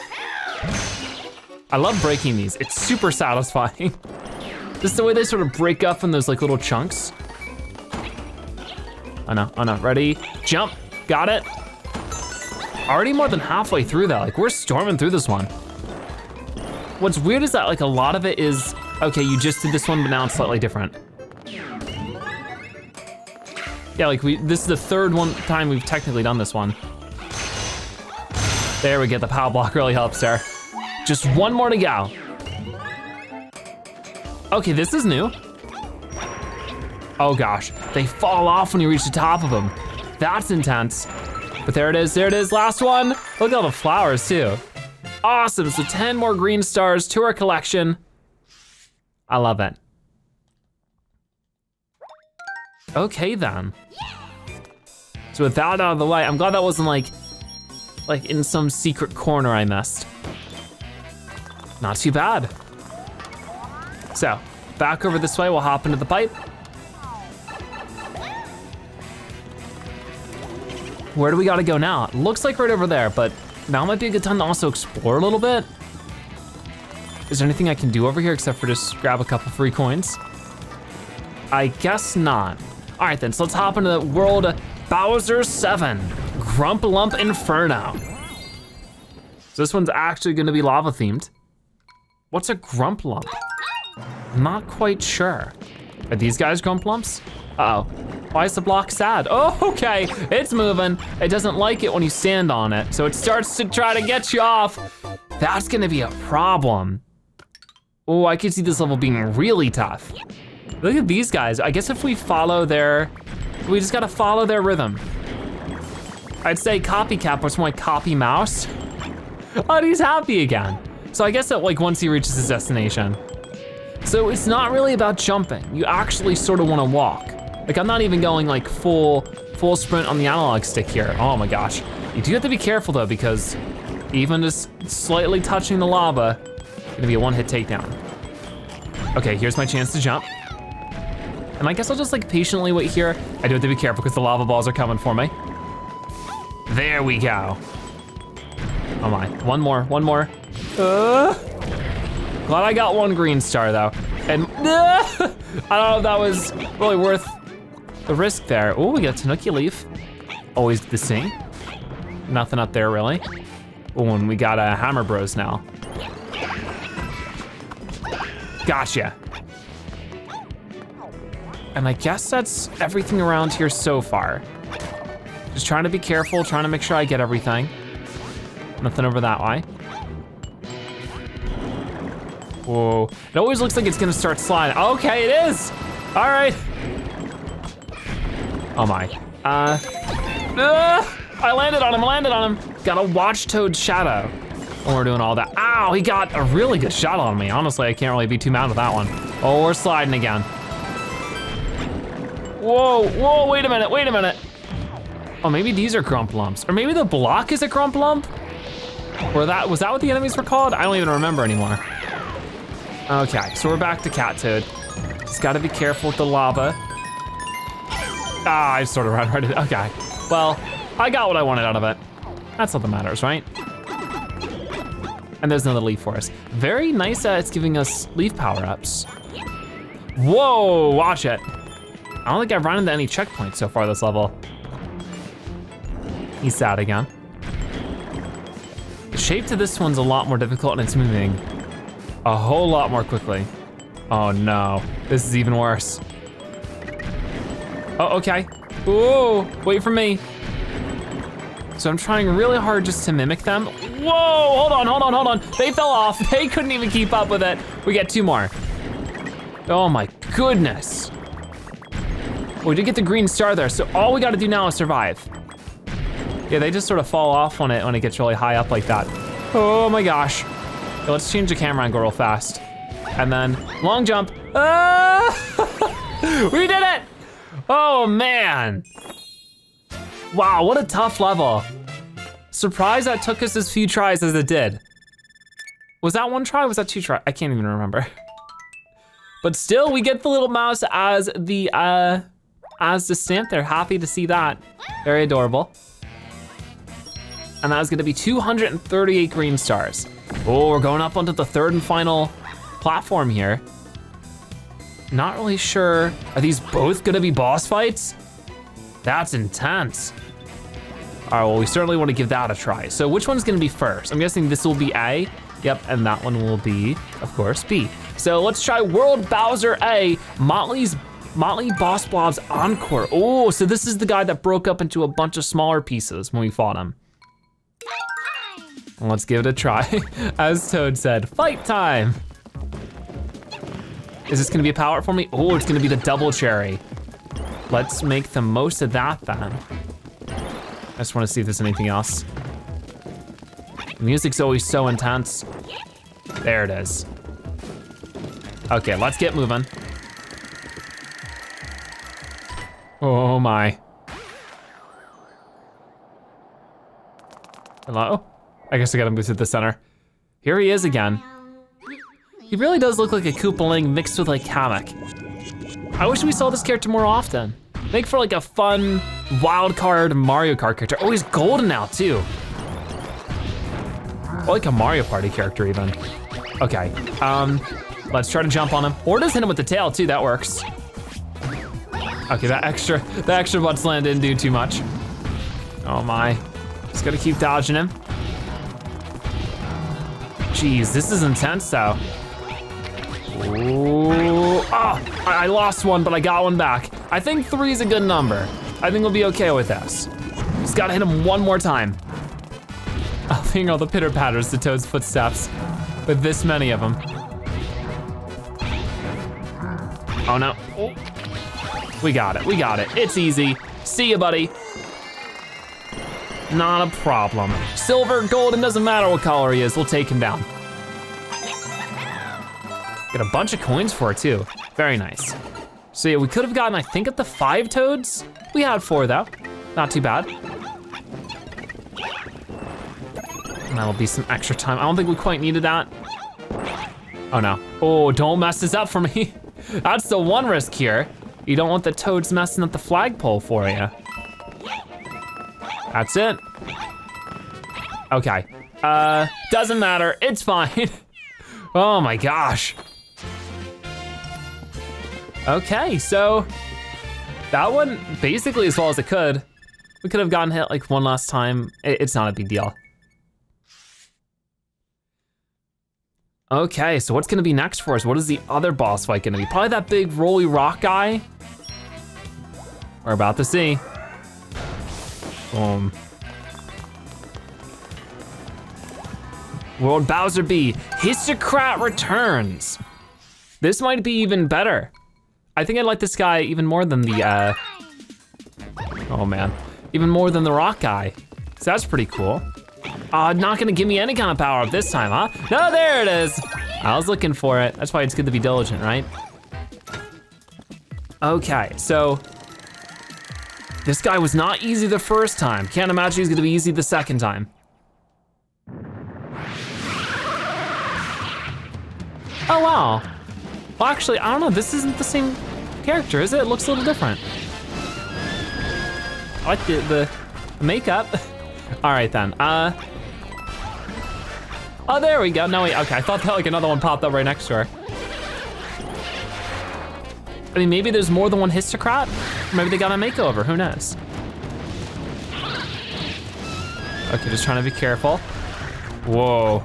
S1: I love breaking these. It's super satisfying. Just the way they sort of break up in those like little chunks. Oh no, oh no, ready, jump, got it. Already more than halfway through that, like we're storming through this one. What's weird is that like a lot of it is, okay, you just did this one, but now it's slightly different. Yeah, like we, this is the third one time we've technically done this one. There we get the power block really helps there. Just one more to go. Okay, this is new. Oh gosh, they fall off when you reach the top of them. That's intense. But there it is, there it is, last one. Look at all the flowers too. Awesome, so 10 more green stars to our collection. I love it. Okay then. So with that out of the way, I'm glad that wasn't like, like in some secret corner I missed. Not too bad. So, back over this way, we'll hop into the pipe. Where do we gotta go now? It looks like right over there, but now might be a good time to also explore a little bit. Is there anything I can do over here except for just grab a couple free coins? I guess not. All right then, so let's hop into the world Bowser 7, Grumblump Inferno. So this one's actually gonna be lava themed. What's a Grumblump? Not quite sure. Are these guys Grumblumps? Uh oh why is the block sad? Oh, okay, it's moving. It doesn't like it when you stand on it, so it starts to try to get you off. That's gonna be a problem. Oh, I could see this level being really tough. Look at these guys. I guess if we follow their, we just gotta follow their rhythm. I'd say copycat, but it's more like copy mouse. Oh, he's happy again. So I guess that like once he reaches his destination. So it's not really about jumping. You actually sort of wanna walk. Like I'm not even going like full, full sprint on the analog stick here. Oh my gosh. You do have to be careful though because even just slightly touching the lava, gonna be a one hit takedown. Okay, here's my chance to jump. And I guess I'll just like patiently wait here. I do have to be careful because the lava balls are coming for me. There we go. Oh my, one more, one more. Uh, glad I got one green star though. And uh, I don't know if that was really worth the risk there. Oh, we got Tanuki Leaf. Always the same. Nothing up there really. Oh, and we got a uh, Hammer Bros now. Gotcha. And I guess that's everything around here so far. Just trying to be careful, trying to make sure I get everything. Nothing over that way. Whoa, it always looks like it's gonna start sliding. Okay, it is. All right. Oh my. Uh, uh, I landed on him, I landed on him. Got a watch toad shadow when we're doing all that. Ow, he got a really good shot on me. Honestly, I can't really be too mad with that one. Oh, we're sliding again. Whoa, whoa, wait a minute, wait a minute. Oh, maybe these are grumblumps. Or maybe the block is a grumblump? Or that, was that what the enemies were called? I don't even remember anymore. Okay, so we're back to Cat Toad. Just gotta be careful with the lava. Ah, I sort of ran right into, okay. Well, I got what I wanted out of it. That's all that matters, right? And there's another leaf for us. Very nice that it's giving us leaf power-ups. Whoa, watch it. I don't think I've run into any checkpoints so far this level. He's sad again. The shape to this one's a lot more difficult and it's moving a whole lot more quickly. Oh no, this is even worse. Oh, okay. Ooh, wait for me. So I'm trying really hard just to mimic them. Whoa, hold on, hold on, hold on. They fell off. They couldn't even keep up with it. We get two more. Oh my goodness. We did get the green star there, so all we gotta do now is survive. Yeah, they just sort of fall off on it when it gets really high up like that. Oh my gosh. Okay, let's change the camera and go real fast. And then long jump. Ah! we did it! Oh man. Wow, what a tough level. Surprised that took us as few tries as it did. Was that one try, was that two try? I can't even remember. But still, we get the little mouse as the, uh, as the stamp there. Happy to see that. Very adorable. And that is gonna be 238 green stars. Oh, we're going up onto the third and final platform here. Not really sure. Are these both gonna be boss fights? That's intense. All right, well, we certainly wanna give that a try. So which one's gonna be first? I'm guessing this will be A. Yep, and that one will be, of course, B. So let's try World Bowser A, Motley's Motley Bossblob's Encore. Oh, so this is the guy that broke up into a bunch of smaller pieces when we fought him. Let's give it a try. As Toad said, fight time. Is this gonna be a power for me? Oh, it's gonna be the double cherry. Let's make the most of that then. I just wanna see if there's anything else. The music's always so intense. There it is. Okay, let's get moving. Oh my. Hello? I guess I gotta move to the center. Here he is again. He really does look like a Koopaling mixed with like Kamek. I wish we saw this character more often. Make for like a fun wild card Mario Kart character. Oh, he's golden now too. Or like a Mario Party character even. Okay, um, let's try to jump on him. Or just hit him with the tail too, that works. Okay, that extra, that extra butt slam didn't do too much. Oh my, just gotta keep dodging him. Jeez, this is intense though. Ooh, oh, I, lost one, but I got one back. I think three is a good number. I think we'll be okay with this. Just gotta hit him one more time. I'm thinking all the pitter patters to Toad's footsteps with this many of them. Oh no. Oh. We got it, we got it. It's easy. See you, buddy. Not a problem. Silver, golden, doesn't matter what color he is, we'll take him down. Get a bunch of coins for it too. Very nice. So yeah, we could have gotten, I think, at the five toads. We had four though, not too bad. And that'll be some extra time. I don't think we quite needed that. Oh no. Oh, don't mess this up for me. That's the one risk here. You don't want the toads messing up the flagpole for you. That's it. Okay. Uh, doesn't matter, it's fine. oh my gosh. Okay, so that one basically as well as it could. We could have gotten hit like one last time. It's not a big deal. Okay, so what's gonna be next for us? What is the other boss fight gonna be? Probably that big roly rock guy. We're about to see. Boom. World Bowser B, Hisstocrat returns. This might be even better. I think I like this guy even more than the, uh, oh man, even more than the rock guy. So that's pretty cool. Uh, not gonna give me any kind of power up this time, huh? No, there it is. I was looking for it. That's why it's good to be diligent, right? Okay, so this guy was not easy the first time. Can't imagine he's gonna be easy the second time. Oh wow. Well, actually, I don't know, this isn't the same character, is it? It looks a little different. I like the, the makeup. All right then, uh, Oh, there we go. No, wait, okay. I thought that like another one popped up right next to her. I mean, maybe there's more than one Hisstocrat. Maybe they got a makeover, who knows? Okay, just trying to be careful. Whoa.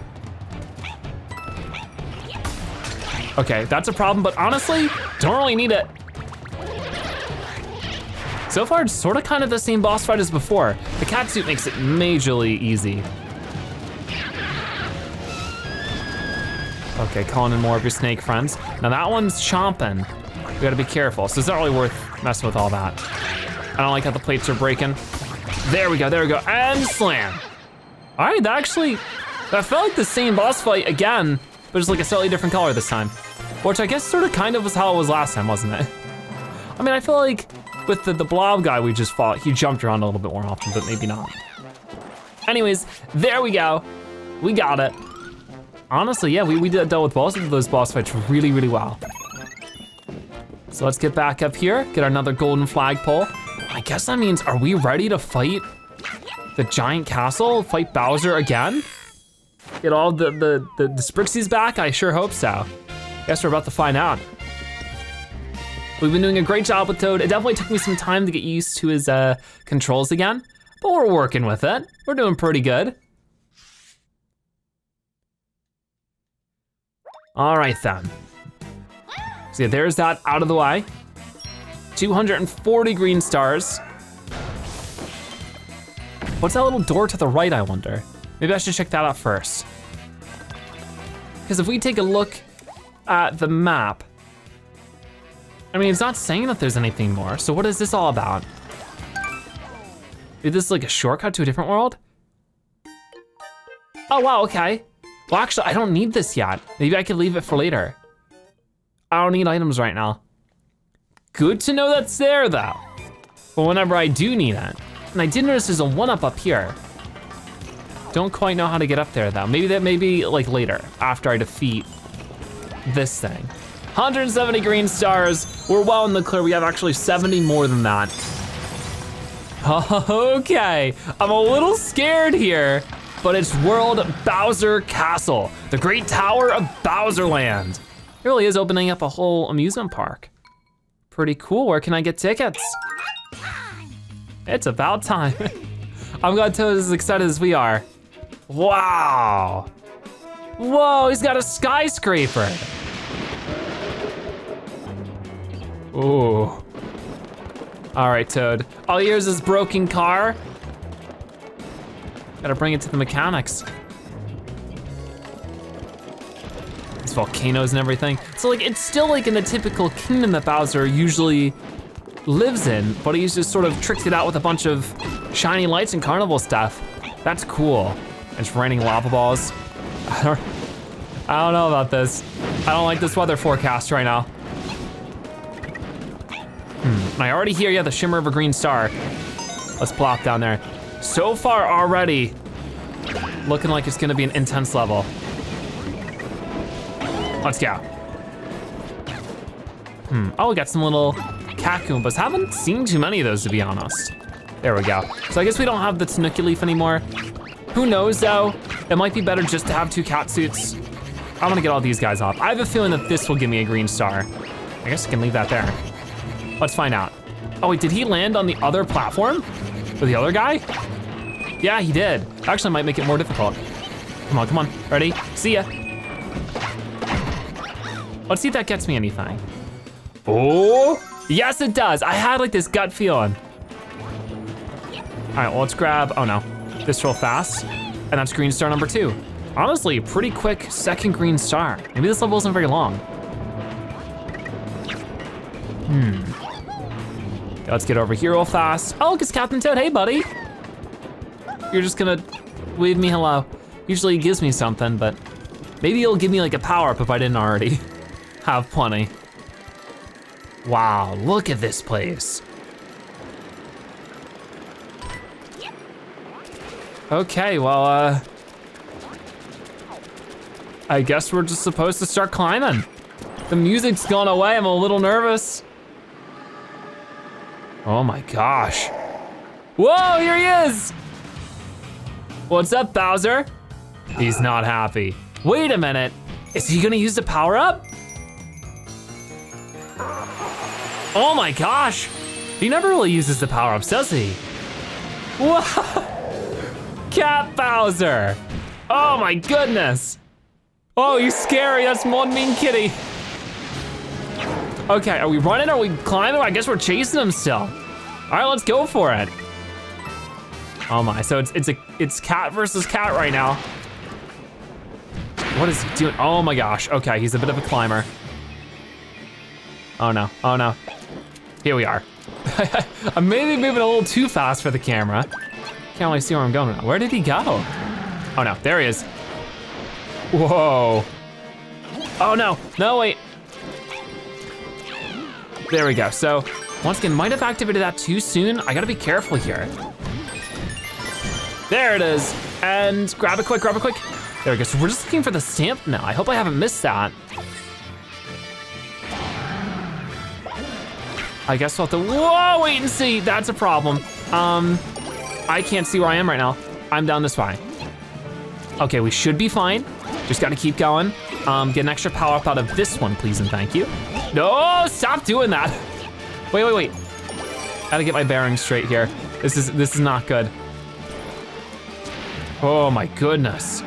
S1: Okay, that's a problem, but honestly, don't really need it. So far, it's sort of kind of the same boss fight as before. The cat suit makes it majorly easy. Okay, calling in more of your snake friends. Now that one's chomping. We gotta be careful, so it's not really worth messing with all that. I don't like how the plates are breaking. There we go, there we go, and slam. All right, that actually, that felt like the same boss fight again, but just like a slightly different color this time. Which I guess sort of kind of was how it was last time, wasn't it? I mean, I feel like with the, the blob guy we just fought, he jumped around a little bit more often, but maybe not. Anyways, there we go. We got it honestly, yeah, we, we dealt with both of those boss fights really, really well. So let's get back up here, get another golden flagpole. I guess that means, are we ready to fight the giant castle? Fight Bowser again? Get all the, the, the, the Sprixies back? I sure hope so. Guess we're about to find out. We've been doing a great job with Toad. It definitely took me some time to get used to his uh, controls again, but we're working with it. We're doing pretty good. All right then. So yeah, there's that out of the way. 240 green stars. What's that little door to the right, I wonder? Maybe I should check that out first. Because if we take a look at the map, I mean, it's not saying that there's anything more, so what is this all about? Is this like a shortcut to a different world? Oh, wow, okay. Well, actually, I don't need this yet. Maybe I could leave it for later. I don't need items right now. Good to know that's there though. But whenever I do need it, and I did notice there's a one up up here. Don't quite know how to get up there though. Maybe that may be like later, after I defeat this thing. 170 green stars. We're well in the clear. We have actually 70 more than that. Okay, I'm a little scared here, but it's World Bowser Castle, the great tower of Bowserland. It really is opening up a whole amusement park. Pretty cool, where can I get tickets? It's about time. I'm glad Toad is as excited as we are. Wow. Whoa, he's got a skyscraper. Ooh. All right, Toad. All yours is broken car. Gotta bring it to the mechanics. These volcanoes and everything. So like, it's still like in the typical kingdom that Bowser usually lives in, but he's just sort of tricked it out with a bunch of shiny lights and carnival stuff. That's cool. It's raining lava balls. I don't, I don't know about this. I don't like this weather forecast right now. Hmm, I already hear, yeah, the shimmer of a green star. Let's plop down there. So far already, looking like it's gonna be an intense level. Let's go. Hmm, oh, we got some little cat Goombas. Haven't seen too many of those, to be honest. There we go. So I guess we don't have the Tanuki Leaf anymore. Who knows though? It might be better just to have two cat suits. I'm gonna get all these guys off. I have a feeling that this will give me a green star. I guess I can leave that there. Let's find out. Oh wait, did he land on the other platform? With the other guy? Yeah, he did. Actually might make it more difficult. Come on, come on, ready? See ya. Let's see if that gets me anything. Oh, yes it does. I had like this gut feeling. All right, well, let's grab, oh no, this real fast. And that's green star number two. Honestly, pretty quick second green star. Maybe this level isn't very long. Hmm. Let's get over here real fast. Oh, look, it's Captain Toad. Hey, buddy. You're just gonna wave me hello. Usually he gives me something, but maybe he'll give me like a power up if I didn't already have plenty. Wow, look at this place. Okay, well, uh, I guess we're just supposed to start climbing. The music's gone away, I'm a little nervous. Oh my gosh. Whoa, here he is! What's up, Bowser? He's not happy. Wait a minute, is he gonna use the power up? Oh my gosh, he never really uses the power ups, does he? Whoa! Cat Bowser! Oh my goodness! Oh, you're scary, that's one mean kitty. Okay, are we running, are we climbing? I guess we're chasing him still. All right, let's go for it. Oh my, so it's it's a it's cat versus cat right now. What is he doing? Oh my gosh, okay, he's a bit of a climber. Oh no, oh no. Here we are. I'm maybe moving a little too fast for the camera. Can't really see where I'm going now. Where did he go? Oh no, there he is. Whoa. Oh no, no wait. There we go. So once again, might have activated that too soon. I gotta be careful here. There it is. And grab it quick, grab it quick. There we go, so we're just looking for the stamp now. I hope I haven't missed that. I guess we'll have to, whoa, wait and see. That's a problem. Um, I can't see where I am right now. I'm down this way. Okay, we should be fine. Just gotta keep going. Um, get an extra power up out of this one, please and thank you. No, stop doing that. Wait, wait, wait. Gotta get my bearings straight here. This is this is not good. Oh my goodness.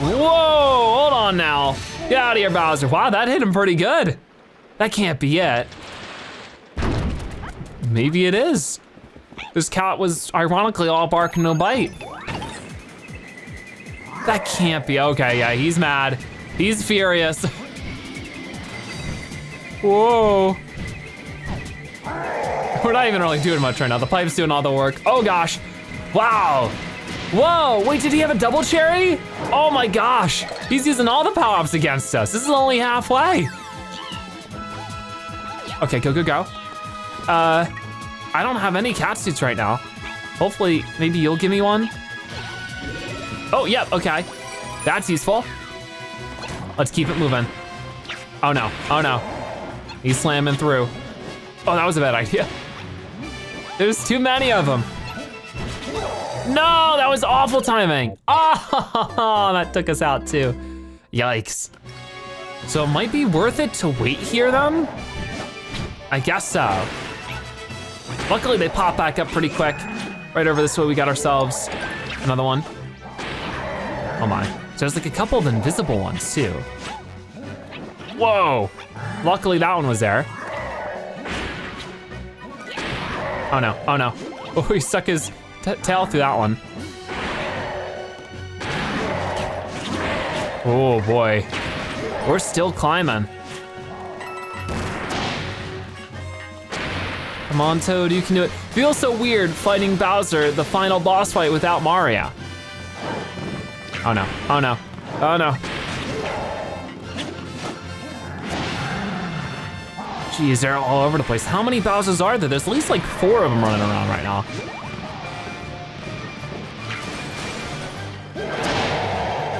S1: Whoa, hold on now. Get out of here, Bowser. Wow, that hit him pretty good. That can't be it. Maybe it is. This cat was ironically all bark and no bite. That can't be, okay, yeah, he's mad. He's furious. Whoa. We're not even really doing much right now. The pipe's doing all the work. Oh gosh, wow. Whoa, wait, did he have a double cherry? Oh my gosh, he's using all the power-ups against us. This is only halfway. Okay, go, go, go. Uh, I don't have any cat suits right now. Hopefully, maybe you'll give me one. Oh, yep, yeah, okay. That's useful. Let's keep it moving. Oh no, oh no. He's slamming through. Oh, that was a bad idea. There's too many of them. No, that was awful timing. Oh, that took us out too. Yikes. So it might be worth it to wait here then? I guess so. Luckily they pop back up pretty quick. Right over this way we got ourselves another one. Oh my. So there's like a couple of invisible ones too. Whoa. Luckily that one was there. Oh no, oh no. Oh, he stuck his tail through that one. Oh boy. We're still climbing. Come on, Toad, you can do it. Feels so weird fighting Bowser, the final boss fight without Mario. Oh no, oh no, oh no. Jeez, they're all over the place. How many Bowsers are there? There's at least like four of them running around right now.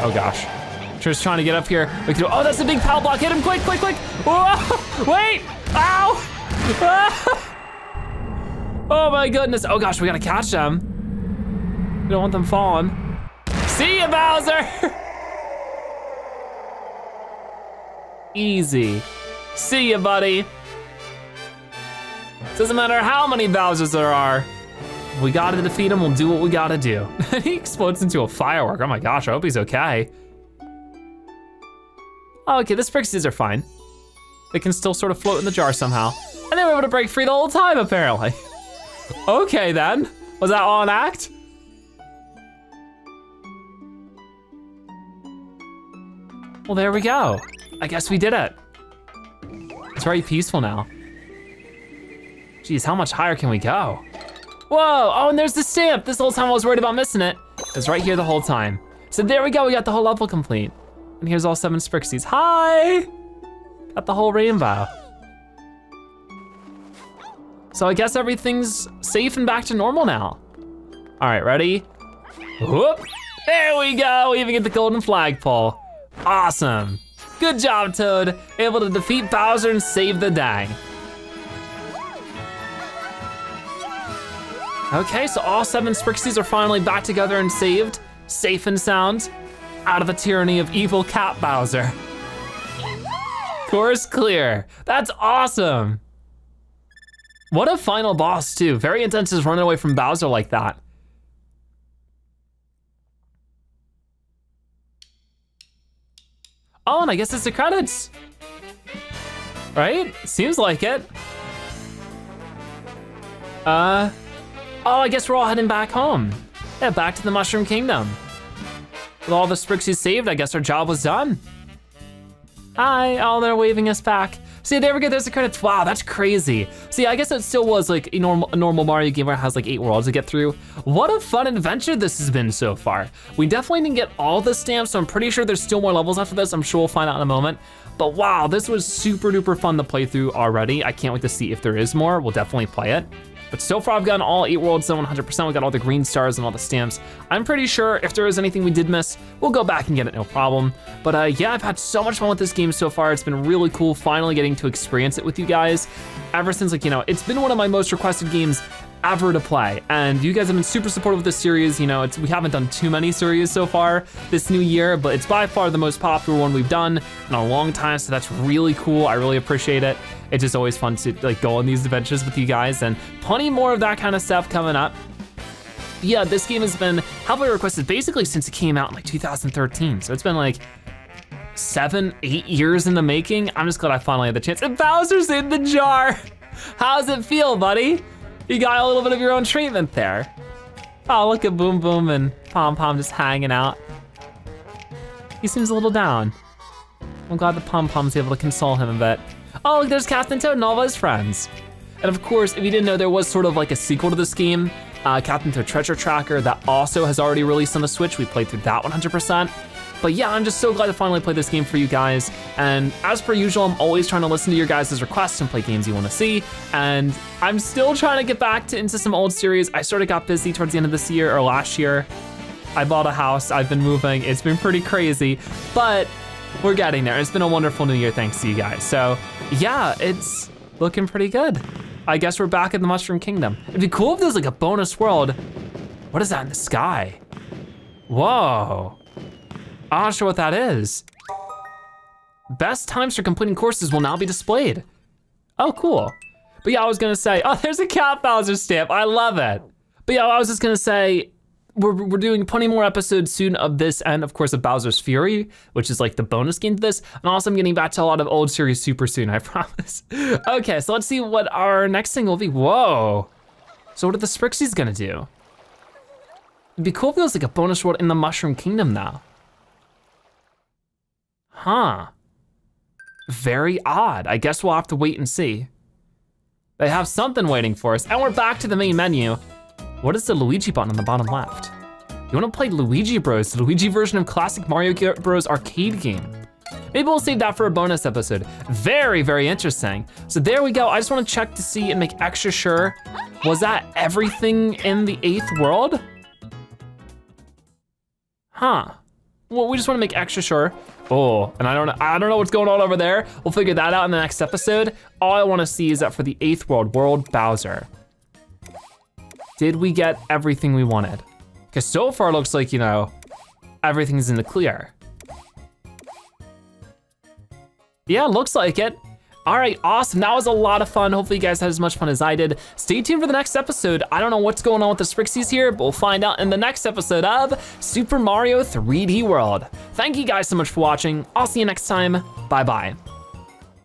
S1: Oh gosh. Just trying to get up here. oh, that's a big power block. Hit him quick, quick, quick. Whoa, wait, ow. Ah! Oh my goodness. Oh gosh, we gotta catch them. We don't want them falling. See ya, Bowser. Easy. See ya, buddy. Doesn't matter how many Bowsers there are. We gotta defeat him, we'll do what we gotta do. he explodes into a firework. Oh my gosh, I hope he's okay. Oh, okay, the Sprixies are fine. They can still sort of float in the jar somehow. And they were able to break free the whole time, apparently. okay then, was that all an act? Well, there we go. I guess we did it. It's very peaceful now. Geez, how much higher can we go? Whoa, oh, and there's the stamp. This whole time I was worried about missing it. It's right here the whole time. So there we go, we got the whole level complete. And here's all seven Sprixies. Hi! Got the whole rainbow. So I guess everything's safe and back to normal now. All right, ready? Whoop! There we go, we even get the golden flagpole. Awesome. Good job, Toad. Able to defeat Bowser and save the day. Okay, so all seven Sprixies are finally back together and saved, safe and sound, out of the tyranny of evil Cat Bowser. Course clear. That's awesome. What a final boss too. Very intense just running away from Bowser like that. Oh, and I guess it's the credits. Right? Seems like it. Uh, oh, I guess we're all heading back home. Yeah, back to the Mushroom Kingdom. With all the Sprixies saved, I guess our job was done. Hi, oh, they're waving us back. See, there we go, there's the credits. Wow, that's crazy. See, I guess it still was like a normal, a normal Mario game where it has like eight worlds to get through. What a fun adventure this has been so far. We definitely didn't get all the stamps, so I'm pretty sure there's still more levels after this. I'm sure we'll find out in a moment. But wow, this was super duper fun to play through already. I can't wait to see if there is more. We'll definitely play it. But so far I've gotten all eight worlds done 100%. We got all the green stars and all the stamps. I'm pretty sure if there is anything we did miss, we'll go back and get it, no problem. But uh, yeah, I've had so much fun with this game so far. It's been really cool finally getting to experience it with you guys. Ever since like, you know, it's been one of my most requested games ever to play. And you guys have been super supportive of this series. You know, it's we haven't done too many series so far this new year, but it's by far the most popular one we've done in a long time. So that's really cool. I really appreciate it. It's just always fun to like go on these adventures with you guys and plenty more of that kind of stuff coming up. Yeah, this game has been heavily requested basically since it came out in like 2013. So it's been like seven, eight years in the making. I'm just glad I finally had the chance. And Bowser's in the jar. How's it feel, buddy? You got a little bit of your own treatment there. Oh, look at Boom Boom and Pom Pom just hanging out. He seems a little down. I'm glad the Pom Pom's able to console him a bit. Oh, look, there's Captain Toad and all of his friends. And of course, if you didn't know, there was sort of like a sequel to this game, uh, Captain Toad Treasure Tracker, that also has already released on the Switch. We played through that 100%. But yeah, I'm just so glad to finally play this game for you guys. And as per usual, I'm always trying to listen to your guys' requests and play games you wanna see. And I'm still trying to get back to, into some old series. I sort of got busy towards the end of this year or last year. I bought a house, I've been moving, it's been pretty crazy, but we're getting there. It's been a wonderful new year thanks to you guys. So yeah, it's looking pretty good. I guess we're back in the Mushroom Kingdom. It'd be cool if there's like a bonus world. What is that in the sky? Whoa. I'm not sure what that is. Best times for completing courses will now be displayed. Oh, cool. But yeah, I was gonna say, oh, there's a Cat Bowser stamp. I love it. But yeah, I was just gonna say, we're, we're doing plenty more episodes soon of this and of course of Bowser's Fury, which is like the bonus game to this. And also I'm getting back to a lot of old series super soon, I promise. okay, so let's see what our next thing will be. Whoa. So what are the Sprixies gonna do? It'd be cool if it was like a bonus world in the Mushroom Kingdom now. Huh. Very odd. I guess we'll have to wait and see. They have something waiting for us, and we're back to the main menu. What is the Luigi button on the bottom left? You wanna play Luigi Bros, the Luigi version of classic Mario Bros arcade game. Maybe we'll save that for a bonus episode. Very, very interesting. So there we go. I just wanna check to see and make extra sure. Was that everything in the eighth world? Huh. Well, we just wanna make extra sure. Oh, and I don't know, I don't know what's going on over there. We'll figure that out in the next episode. All I wanna see is that for the eighth world, World Bowser, did we get everything we wanted? Because so far it looks like, you know, everything's in the clear. Yeah, looks like it. All right, awesome. That was a lot of fun. Hopefully you guys had as much fun as I did. Stay tuned for the next episode. I don't know what's going on with the Sprixies here, but we'll find out in the next episode of Super Mario 3D World. Thank you guys so much for watching. I'll see you next time. Bye-bye.